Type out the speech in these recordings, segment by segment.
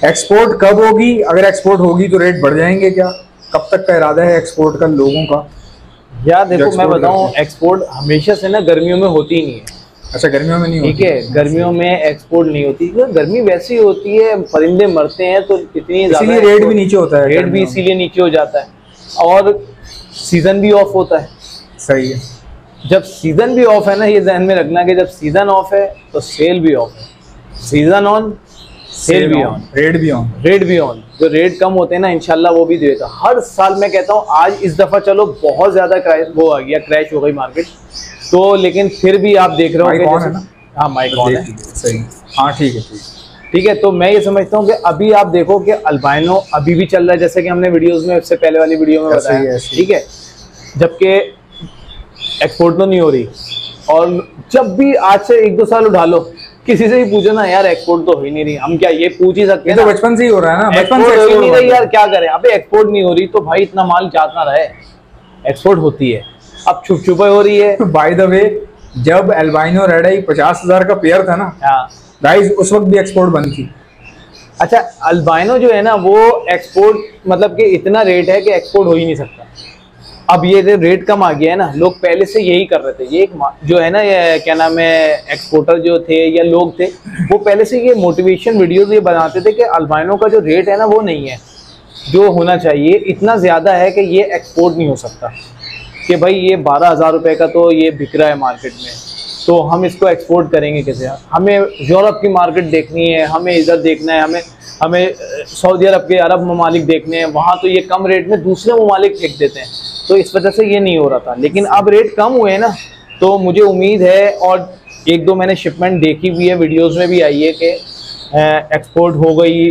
Export कब होगी? अगर एक्सपोर्ट होगी तो रेट बढ़ जाएँगे क्या? कब तक का इरादा है एक्सपोर्ट का लोगों का? यार देखो मैं बताऊँ एक्सपोर्ट हमेशा से ना गर्मियों में होती ही नहीं है। अच्छा गर्मियों में नहीं ठीक है गर्मियों में एक्सपोर्ट नहीं होती। क्योंकि गर्मी वैसी होती है परिंदे मरते हैं तो इतनी इसीलिए रेट भी नीचे होता है रेट भी इसीलिए नीचे हो जाता है। और सीज़न भी ऑफ़ होता है। सही है। जब सीज़न भी ऑफ़ है ना ये जहन में रखना कि जब सीज़न ऑफ़ है तो सेल भी ऑफ़ है। सीज़न ऑन सेल भी ऑन रेट भी ऑन रेट भी ऑन जो रेट कम होते हैं ना इंशाल्लाह वो भी देगा हर साल मैं कहता हूँ आज इस दफ़ा चलो बहुत ज़्यादा क्रैश वो आ गया क्रैश हो गई मार्केट तो लेकिन फिर भी आप देख रहे हो माइक ऑन है ना? हाँ माइक ऑन है। सही। हाँ ठीक है ठीक है। ठीक है तो मैं ये समझता हूँ कि अभी आप देखो कि अल्बाइनो अभी भी चल रहा है जैसे कि हमने वीडियोस में इससे पहले वाली वीडियो में बताया। ठीक है? जबकि एक्सपोर्ट तो नहीं हो रही। और जब भी आज से एक दो साल उठा लो किसी से भी पूछो ना यार एक्सपोर्ट तो हो ही नहीं रही हम क्या ये पूछ ही सकते हैं तो बचपन से ही हो रहा है ना बचपन से हो ही नहीं रही यार क्या करें? अबे एक्सपोर्ट नहीं हो रही तो भाई इतना माल जाता रहे। एक्सपोर्ट होती है। अब छुप छुपे हो रही है। है बाय द वे जब एल्बाइनो रेड आई पचास हज़ार का पेयर था ना हाँ। गाइस उस वक्त भी एक्सपोर्ट बंद थी। अच्छा अल्बाइनो जो है ना वो एक्सपोर्ट मतलब कि इतना रेट है कि एक्सपोर्ट हो ही नहीं सकता। अब ये रेट कम आ गया है ना, लोग पहले से यही कर रहे थे। ये एक जो है ना, ये क्या नाम है एक्सपोर्टर जो थे या लोग थे, वो पहले से ये मोटिवेशन वीडियोस ये बनाते थे कि अल्बाइनो का जो रेट है ना, वो नहीं है। जो होना चाहिए, इतना ज़्यादा है कि ये एक्सपोर्ट नहीं हो सकता। कि भाई, ये बारह हज़ार रुपये का तो ये बिक रहा है मार्केट में। तो हम इसको एक्सपोर्ट करेंगे कैसे? हमें यूरोप की मार्केट देखनी है, हमें इधर देखना है, हमें हमें सऊदी अरब के अरब ममालिक देखने हैं। वहाँ तो ये कम रेट में दूसरे ममालिक फेंक देते हैं। तो इस वजह से ये नहीं हो रहा था। लेकिन अब रेट कम हुए ना तो मुझे उम्मीद है और एक दो मैंने शिपमेंट देखी हुई है वीडियोज़ में भी आई है कि एक्सपोर्ट हो गई,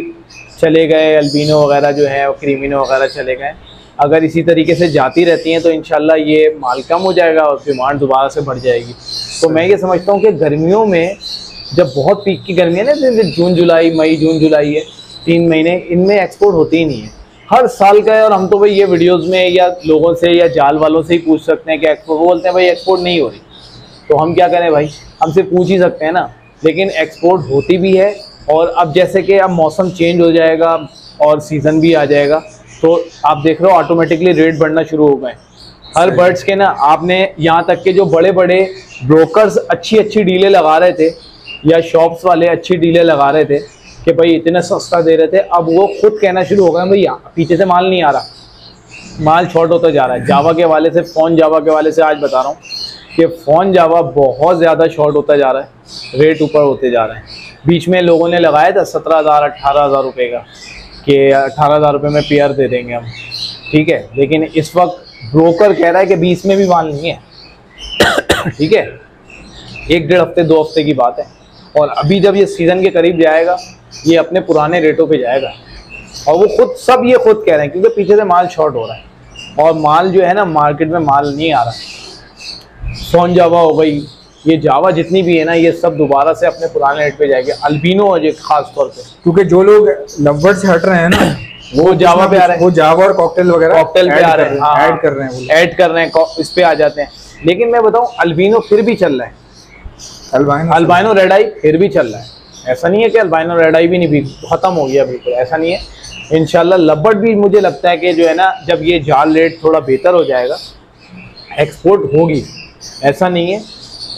चले गए अल्बिनो वगैरह जो है क्रीमिनो वगैरह चले गए। अगर इसी तरीके से जाती रहती हैं तो इन ये माल कम हो जाएगा और डिमांड दोबारा से बढ़ जाएगी। तो मैं ये समझता हूँ कि गर्मियों में, जब बहुत पीक की गर्मी है ना, जैसे जून, जुलाई, मई, जून, जुलाई है, तीन महीने, इनमें एक्सपोर्ट होती ही नहीं है। हर साल का है और हम तो भाई ये वीडियोज़ में या लोगों से या जाल वालों से ही पूछ सकते हैं कि एक्सपोर्ट वो बोलते हैं भाई एक्सपोर्ट नहीं हो रही। तो हम क्या करें भाई? हमसे पूछ ही सकते हैं ना। लेकिन एक्सपोर्ट होती भी है और अब जैसे कि अब मौसम चेंज हो जाएगा और सीज़न भी आ जाएगा तो आप देख रहे हो ऑटोमेटिकली रेट बढ़ना शुरू हो गए। हर बर्ड्स के ना आपने यहाँ तक के जो बड़े बड़े ब्रोकर्स अच्छी अच्छी डीलें लगा रहे थे या शॉप्स वाले अच्छी डीलें लगा रहे थे कि भाई इतना सस्ता दे रहे थे, अब वो खुद कहना शुरू हो गए भैया पीछे से माल नहीं आ रहा। माल शॉर्ट होता जा रहा है। जावा के वाले से, फ़ोन जावा के वाले से आज बता रहा हूँ कि फ़ोन जावा बहुत ज़्यादा शॉर्ट होता जा रहा है, रेट ऊपर होते जा रहे हैं। बीच में लोगों ने लगाया था सत्रह हज़ार अट्ठारह हज़ार रुपये का कि अठारह हज़ार रुपये में पेयर दे देंगे हम। ठीक है, लेकिन इस वक्त ब्रोकर कह रहा है कि बीस में भी माल नहीं है। ठीक है, एक डेढ़ हफ़्ते, दो हफ़्ते की बात है। और अभी जब ये सीज़न के करीब जाएगा ये अपने पुराने रेटों पे जाएगा। और वो खुद सब ये खुद कह रहे हैं क्योंकि पीछे से माल शॉर्ट हो रहा है। और माल जो है ना मार्केट में माल नहीं आ रहा। सोन जावा हो गई ये जावा जितनी भी है ना ये सब दोबारा से अपने पुराने रेट पे जाएगी। अल्बिनो है खास तौर पे। क्योंकि जो लोग लववर्ड से हट रहे हैं ना वो जावा पे आ रहे हैं। वो जावा और कॉकटेल वगैरह कॉकटेल पे आ रहे हैं। हाँ, ऐड कर रहे हैं ऐड कर रहे हैं इस पे आ जाते हैं। लेकिन मैं बताऊँ अल्बिनो फिर भी चल रहा है। अल्बाइनो अल्बाइनो रेड आई फिर भी चल रहा है। ऐसा नहीं है कि अल्बाइनो रेड आई भी नहीं भी खत्म हो गया बिल्कुल ऐसा नहीं है। इनशाला लब्बट भी मुझे लगता है कि जो है ना जब ये जाल रेट थोड़ा बेहतर हो जाएगा एक्सपोर्ट होगी ऐसा नहीं है।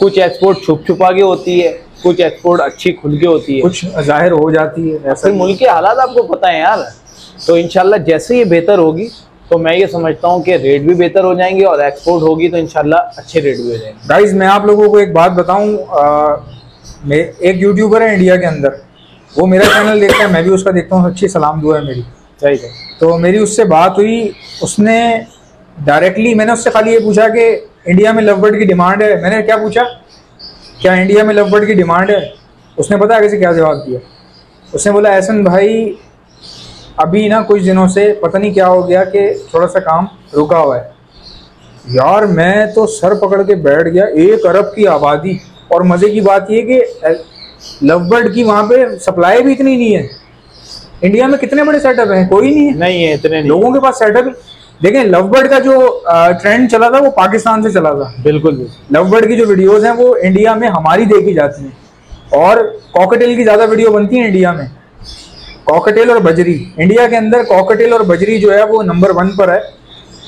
कुछ एक्सपोर्ट छुप छुपा के होती है कुछ एक्सपोर्ट अच्छी खुल के होती है। कुछ ज़ाहिर हो जाती है ऐसा मुल्क के हालात आपको पता है यार। तो इनशाला जैसे ये बेहतर होगी तो मैं ये समझता हूँ कि रेट भी बेहतर हो जाएँगे और एक्सपोर्ट होगी तो इनशाला अच्छे रेट भी हो जाएँगे। गाइज़ मैं आप लोगों को एक बात बताऊँ एक यूट्यूबर है इंडिया के अंदर। वो मेरा चैनल देखता है मैं भी उसका देखता हूँ अच्छी सलाम दुआ है मेरी। सही है। तो मेरी उससे बात हुई उसने डायरेक्टली मैंने उससे खाली ये पूछा कि इंडिया में लव बर्ड की डिमांड है। मैंने क्या पूछा? क्या इंडिया में लव बर्ड की डिमांड है? उसने पता है कैसे क्या जवाब दिया? उसने बोला एहसन भाई अभी ना कुछ दिनों से पता नहीं क्या हो गया कि थोड़ा सा काम रुका हुआ है। यार मैं तो सर पकड़ के बैठ गया एक अरब की आबादी। और मज़े की बात ये कि लवबर्ड की वहाँ पे सप्लाई भी इतनी नहीं है। इंडिया में कितने बड़े सेटअप हैं? कोई नहीं है। नहीं है इतने नहीं। लोगों के पास सेटअप देखें लव बर्ड का जो ट्रेंड चला था वो पाकिस्तान से चला था। बिल्कुल। बिल्कुल लवबर्ड की जो वीडियोस हैं वो इंडिया में हमारी देखी जाती हैं। और कॉकटेल की ज़्यादा वीडियो बनती है इंडिया में। कॉकटेल और बजरी। इंडिया के अंदर कॉकटेल और बजरी जो है वो नंबर वन पर है।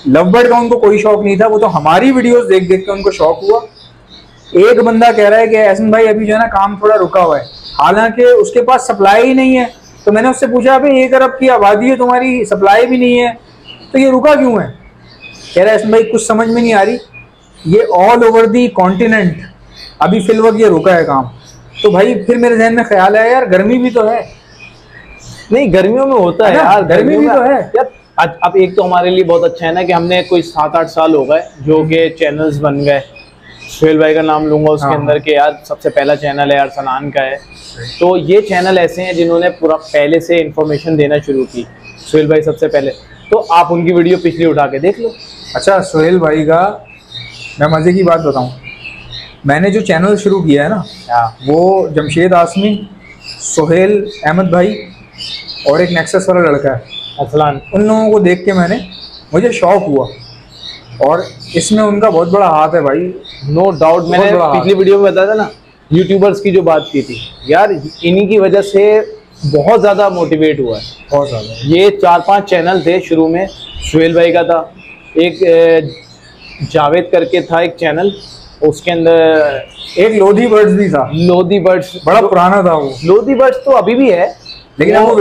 लव बर्ड का उनको कोई शौक नहीं था वो तो हमारी वीडियोस देख देख के उनको शौक हुआ। एक बंदा कह रहा है कि एहसन भाई अभी जो है ना काम थोड़ा रुका हुआ है। हालाँकि उसके पास सप्लाई ही नहीं है। तो मैंने उससे पूछा अभी एक अरब की आबादी है तुम्हारी सप्लाई भी नहीं है तो ये रुका क्यों है? कह रहा है एहसन भाई कुछ समझ में नहीं आ रही। ये ऑल ओवर दी कॉन्टिनेंट अभी फिल वक्त ये रुका है काम। तो भाई फिर मेरे जहन में ख्याल आया यार गर्मी भी तो है। नहीं गर्मियों में होता है यार गर्मी भी तो है। यार अब एक तो हमारे लिए बहुत अच्छा है ना कि हमने कोई सात आठ साल हो गए जो कि चैनल्स बन गए। सुहेल भाई का नाम लूँगा उसके हाँ। अंदर के यार सबसे पहला चैनल है यार सनान का है। तो ये चैनल ऐसे हैं जिन्होंने पूरा पहले से इन्फॉर्मेशन देना शुरू की। सुहेल भाई सबसे पहले। तो आप उनकी वीडियो पिछली उठा के देख लो। अच्छा सुहेल भाई का मैं मज़े की बात बताऊँ। मैंने जो चैनल शुरू किया है ना हाँ। वो जमशेद आसमी सुहेल अहमद भाई और एक नेक्सस वाला लड़का है। असलान। उन लोगों को देख के मैंने मुझे शौक हुआ। और इसमें उनका बहुत बड़ा हाथ है भाई। नो no डाउट मैंने पिछली वीडियो में बताया था ना यूट्यूबर्स की जो बात की थी यार इन्हीं की वजह से बहुत ज़्यादा मोटिवेट हुआ है। बहुत ज़्यादा। ये चार पाँच चैनल थे शुरू में सुहेल भाई का था एक जावेद करके था एक चैनल उसके अंदर एक लोधी बर्ड्स भी था। लोधी बर्ड्स बड़ा पुराना था वो। लोधी बर्ड्स तो अभी भी है लेकिन वो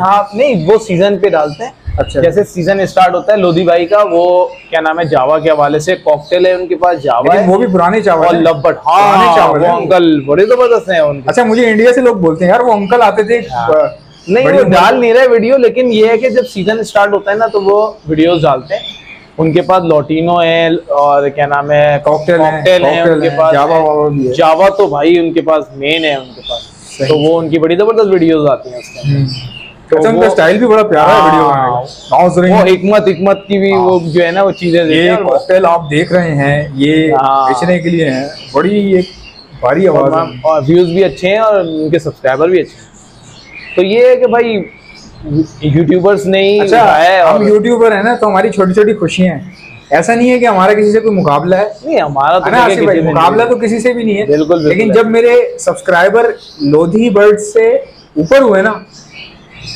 हाँ नहीं वो सीज़न पे डालते हैं। अच्छा। जैसे सीज़न स्टार्ट होता है लोधी भाई का वो क्या नाम है जावा के हवाले से कॉकटेल है उनके पास जावा है वो भी पुराने चावल और हैं। लब्बट हाँ चावल वो अंकल बड़े ज़बरदस्त हैं उनके। अच्छा मुझे इंडिया से लोग बोलते हैं यार वो अंकल आते थे हाँ। नहीं वो डाल नहीं रहे वीडियो लेकिन ये है कि जब सीज़न स्टार्ट होता है ना तो वो वीडियोस डालते हैं। उनके पास लोटिनो है और क्या नाम है कॉकटेल हैं, कॉकटेल है कॉकटेल उनके पास। जावा है। है। जावा तो भाई उनके पास मेन है उनके पास। तो वो उनकी बड़ी ज़बरदस्त वीडियोस आती हैं उसके अच्छा उनका स्टाइल भी बड़ा प्यारा है वीडियो हाँ। बनाने का। नाउज़ुरीन। वो हिकमत हिकमत की भी वो जो है ना वो चीज़ें ये हैं। कॉकटेल आप देख रहे हैं ये हाँ। बेचने के लिए है। बड़ी एक भारी आवाज़ है। और व्यूज़ भी अच्छे हैं और उनके सब्सक्राइबर भी अच्छे हैं। तो ये है कि भाई यूट्यूबर्स ने ही अच्छा है और हम यूट्यूबर है ना तो हमारी छोटी छोटी खुशियाँ हैं। ऐसा नहीं है कि हमारा किसी से कोई मुकाबला है। नहीं हमारा तो है ना देखिए भाई किसी मुकाबला नहीं- तो किसी से भी नहीं है। बिल्कुल लेकिन जब मेरे सब्सक्राइबर लोधी बर्ड से ऊपर हुए ना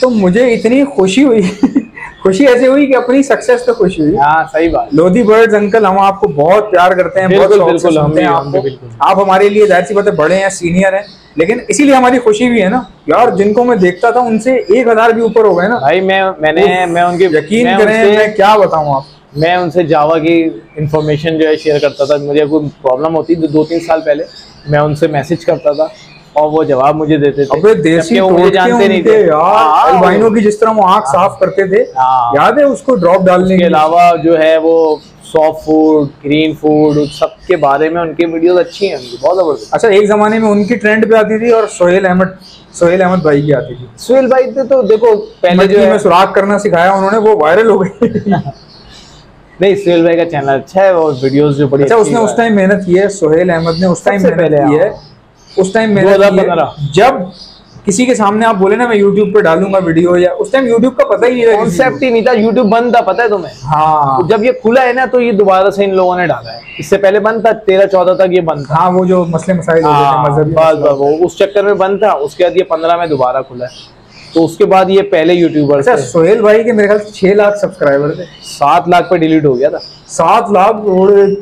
तो मुझे इतनी खुशी हुई। खुशी ऐसे हुई कि अपनी सक्सेस पे खुशी हुई। हाँ सही बात। लोधी बर्ड्स अंकल हम आपको बहुत प्यार करते हैं बहुत बिल्कुल, से बिल्कुल, हम सुनते हैं आपको। आप हमारे लिए ज़ाहिर सी बात है बड़े हैं सीनियर हैं लेकिन इसीलिए हमारी खुशी भी है ना। यार जिनको मैं देखता था उनसे एक हज़ार भी ऊपर हो गए ना। भाई मैं मैंने मैं उनके यकीन करें मैं क्या बताऊँ आप। मैं उनसे जावा की इंफॉर्मेशन जो है शेयर करता था। मुझे कोई प्रॉब्लम होती दो तीन साल पहले मैं उनसे मैसेज करता था। और वो जवाब मुझे देते थे। अबे देसी मुझे जानते नहीं थे। यार हाँ, अल्बाइनो की जिस तरह वो आँख साफ़ करते थे हाँ। याद है उसको ड्रॉप डालने के? अलावा जो है वो सॉफ्ट फ़ूड ग्रीन फ़ूड सब के बारे में उनकी वीडियोस अच्छी हैं उनकी बहुत ज़बरदस्त। अच्छा एक जमाने में उनकी ट्रेंड पे आती थी और सोहेल अहमद सोहेल अहमद भाई की आती थी। सुहेल भाई थे तो देखो पहले जो है में सुराख करना सिखाया उन्होंने वो वायरल हो गई। नहीं सुहेल भाई का चैनल अच्छा है और वीडियोस जो बड़ी अच्छा उसने उस टाइम मेहनत की है सोहेल अहमद ने उस टाइम मेहनत की है। हाँ। उस टाइम मेहनत की 2015 जब किसी के सामने आप बोले ना मैं यूट्यूब पे डालूँगा वीडियो या उस टाइम यूट्यूब का पता ही नहीं था कॉन्सेप्ट ही नहीं था। यूट्यूब बंद था पता है तुम्हें? हाँ। जब ये खुला है ना तो ये दोबारा से इन लोगों ने डाला है। इससे पहले बंद था तेरह चौदह तक ये बंद था। हाँ वो जो मसले मसाइल हाँ, मजहबी वो उस चक्कर में बंद था। उसके बाद ये पंद्रह में दोबारा खुला है। तो उसके बाद ये पहले यूट्यूबर अच्छा सोहेल भाई के मेरे ख्याल से छह लाख सब्सक्राइबर थे। सात लाख पे डिलीट हो गया था। सात लाख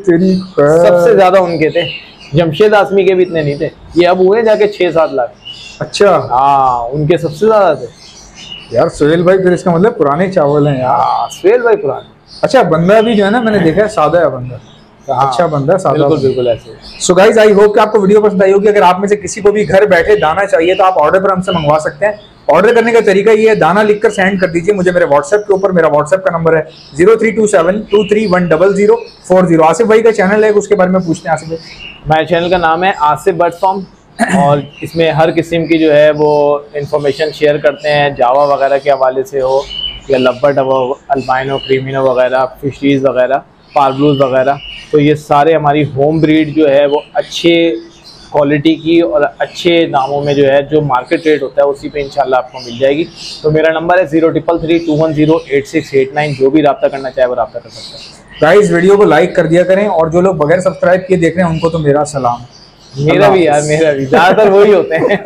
तेरी सबसे ज़्यादा उनके थे। जमशेद आसमी के भी इतने नहीं थे। ये अब हुए जाके छह सात लाख। अच्छा। हाँ उनके सबसे ज़्यादा थे। यार सुहेल भाई फिर इसका मतलब पुराने चावल हैं यार। हाँ सुहेल भाई पुराने। अच्छा बंदा भी जो है ना मैंने देखा है सादा है बंदा। हाँ, अच्छा बंदा है सादा बिल्कुल बिल्कुल ऐसे। सो गाइज़ आई होप कि आपको वीडियो पसंद आई होगी। अगर आप में से किसी को भी घर बैठे दाना चाहिए तो आप ऑर्डर पर हमसे मंगवा सकते हैं। ऑर्डर करने का तरीका ये है दाना लिखकर सेंड कर दीजिए मुझे मेरे व्हाट्सएप के ऊपर। मेरा व्हाट्सएप का नंबर है zero three two seven two three one double zero four zero Asif भाई का चैनल है उसके बारे में पूछते हैं आसिफ भाई। मेरे चैनल का नाम है आसिफ बर्ड फॉर्म। और इसमें हर किस्म की जो है वो इन्फॉर्मेशन शेयर करते हैं। जावा वगैरह के हवाले से हो या लब्बट हो अल्बाइनो क्रीमिनो वगैरह फिशरीज वगैरह पार्बलूज वगैरह। तो ये सारे हमारी होम ब्रीड जो है वो अच्छे क्वालिटी की और अच्छे दामों में जो है जो मार्केट रेट होता है उसी पे इंशाल्लाह आपको मिल जाएगी। तो मेरा नंबर है zero triple three two one zero eight six eight nine जो भी रब्ता करना चाहे वो रब्ता कर सकता है। गाइस वीडियो को लाइक कर दिया करें और जो लोग बगैर सब्सक्राइब किए देख रहे हैं उनको तो मेरा सलाम। मेरा भी यार मेरा भी। ज़्यादातर वही होते हैं।